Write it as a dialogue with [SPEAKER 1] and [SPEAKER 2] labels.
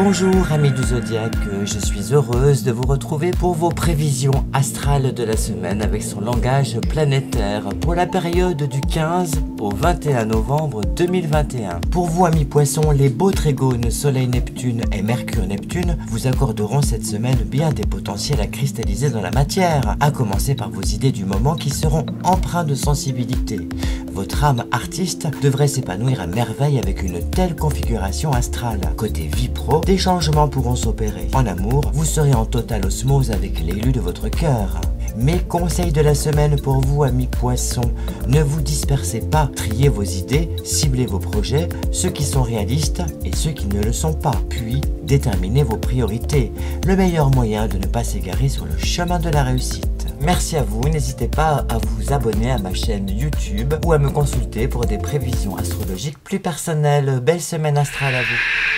[SPEAKER 1] Bonjour amis du zodiaque, je suis heureuse de vous retrouver pour vos prévisions astrales de la semaine avec son langage planétaire pour la période du 15 au 21 novembre 2021. Pour vous amis poissons, les beaux trigones Soleil-Neptune et Mercure-Neptune vous accorderont cette semaine bien des potentiels à cristalliser dans la matière, à commencer par vos idées du moment qui seront empreints de sensibilité. Votre âme artiste devrait s'épanouir à merveille avec une telle configuration astrale. Côté vie pro, des changements pourront s'opérer. En amour, vous serez en totale osmose avec l'élu de votre cœur. Mes conseils de la semaine pour vous, amis poissons, ne vous dispersez pas, triez vos idées, ciblez vos projets, ceux qui sont réalistes et ceux qui ne le sont pas, puis déterminez vos priorités, le meilleur moyen de ne pas s'égarer sur le chemin de la réussite. Merci à vous, n'hésitez pas à vous abonner à ma chaîne YouTube ou à me consulter pour des prévisions astrologiques plus personnelles. Belle semaine astrale à vous